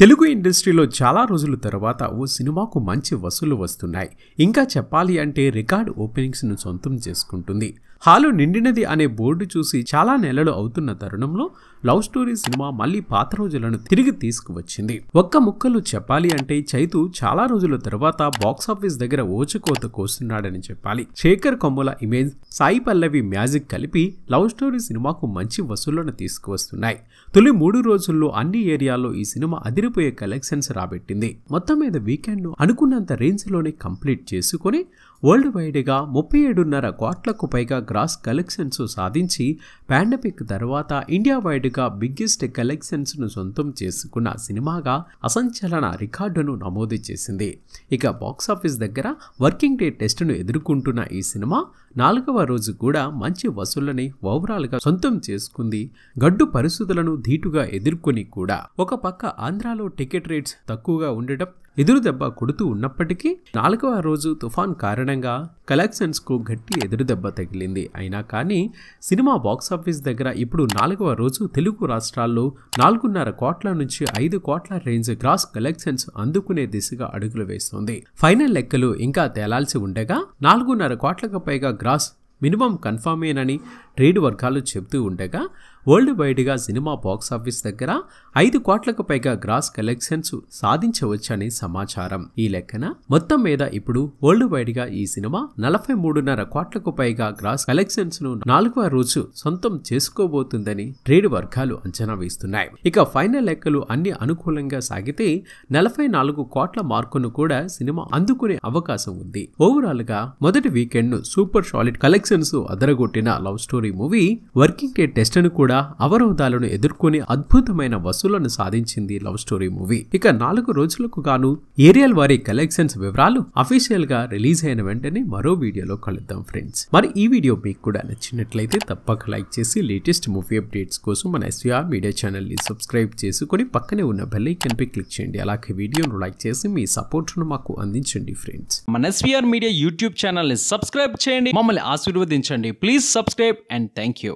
తెలుగు ఇండస్ట్రీలో చాలా రోజుల తర్వాత ఓ సినిమాకు మంచి వసూలు వస్తున్నాయి. ఇంకా చెప్పాలి అంటే రికార్డ్ ఓపెనింగ్స్ను సొంతం చేసుకుంటుంది. హాలు నిండినది అనే బోర్డు చూసి చాలా నెలలు అవుతున్న తరుణంలో లవ్ స్టోరీ సినిమా మళ్ళీ పాత రోజులను తిరిగి తీసుకువచ్చింది. ఒక్క ముక్కలు చెప్పాలి అంటే చైతు చాలా రోజుల తర్వాత బాక్సాఫీస్ దగ్గర ఓచుకోత కోస్తున్నాడని చెప్పాలి. శేఖర్ కొమ్ముల ఇమేజ్ సాయి పల్లవి మ్యాజిక్ కలిపి లవ్ స్టోరీ సినిమాకు మంచి వసూళ్ళను తీసుకువస్తున్నాయి. తొలి మూడు రోజుల్లో అన్ని ఏరియాల్లో ఈ సినిమా అదిరిపోయే కలెక్షన్స్ రాబెట్టింది. మొత్తం మీద వీకెండ్ అనుకున్నంత రేంజ్లోనే కంప్లీట్ చేసుకుని వరల్డ్ వైడ్గా ముప్పై ఏడున్నర కోట్లకు పైగా గ్రాస్ కలెక్షన్స్ సాధించి పాండమిక్ తర్వాత ఇండియా వైడ్గా బిగ్గెస్ట్ కలెక్షన్స్ను సొంతం చేసుకున్న సినిమాగా అసంచలన రికార్డును నమోదు చేసింది. ఇక బాక్సాఫీస్ దగ్గర వర్కింగ్ డే టెస్ట్ను ఎదుర్కొంటున్న ఈ సినిమా నాలుగవ రోజు కూడా మంచి వసూళ్ళని ఓవరాల్గా సొంతం చేసుకుంది. గడ్డు పరిస్థితులను ధీటుగా ఎదుర్కొని కూడా. ఒక పక్క ఆంధ్రాలో టికెట్ రేట్స్ తక్కువగా ఉండటం ఎదురు దెబ్బ కొడుతూ ఉన్నప్పటికీ నాలుగవ రోజు తుఫాన్ కారణంగా కలెక్షన్స్కు గట్టి ఎదురు దెబ్బ తగిలింది. అయినా కానీ సినిమా బాక్సాఫీస్ దగ్గర ఇప్పుడు నాలుగవ రోజు తెలుగు రాష్ట్రాల్లో నాలుగున్నర కోట్ల నుంచి ఐదు కోట్ల రేంజ్ గ్రాస్ కలెక్షన్స్ అందుకునే దిశగా అడుగులు వేస్తోంది. ఫైనల్ లెక్కలు ఇంకా తేలాల్సి ఉండగా నాలుగున్నర కోట్లకు పైగా గ్రాస్ మినిమం కన్ఫర్మేనని ట్రేడ్ వర్గాలు చెబుతూ ఉండగా వరల్డ్ వైడ్గా సినిమా బాక్స్ ఆఫీస్ దగ్గర ఐదు కోట్లకు పైగా గ్రాస్ కలెక్షన్స్ సాధించవచ్చని సమాచారం. ఈ లెక్కన మొత్తం మీద ఇప్పుడు వరల్డ్ వైడ్గా ఈ సినిమా నలభై మూడున్నర కోట్లకు పైగా గ్రాస్ కలెక్షన్స్ను నాలుగవ రోజు సొంతం చేసుకోబోతుందని ట్రేడ్ వర్గాలు అంచనా వేస్తున్నాయి. ఇక ఫైనల్ లెక్కలు అన్ని అనుకూలంగా సాగితే నలభై నాలుగు కోట్ల మార్కును కూడా సినిమా అందుకునే అవకాశం ఉంది. ఓవరాల్గా మొదటి వీకెండ్ను super solid collections అదరగొట్టిన love story movie working day టెస్ట్ను కూడా అవరోధాలను ఎదుర్కొని అద్భుతమైన వసూలను సాధించింది లవ్ స్టోరీ మూవీ. ఇక నాలుగు రోజులకు గాను ఏరియల్ వారి కలెక్షన్స్ వివరాలు అఫీషియల్గా రిలీజ్ అయిన వెంటనే మరో వీడియోలో కలుద్దాం ఫ్రెండ్స్. మరి ఈ వీడియో మీకు కూడా నచ్చినట్లయితే తప్పక లైక్ చేసి లేటెస్ట్ మూవీ అప్డేట్స్ కోసం మన ఎస్వీఆర్ మీడియా ఛానల్ని సబ్స్క్రైబ్ చేసుకుని పక్కనే ఉన్న బెల్ ఐకన్ పై క్లిక్ చేయండి. అలాగే వీడియోను లైక్ చేసి మీ సపోర్ట్ను మాకు అందించండి ఫ్రెండ్స్. మన ఎస్వీఆర్ మీడియా యూట్యూబ్ ఛానల్ని సబ్స్క్రైబ్ చేయండి. మమ్మల్ని ఆశీర్వదించండి. Please subscribe and thank you.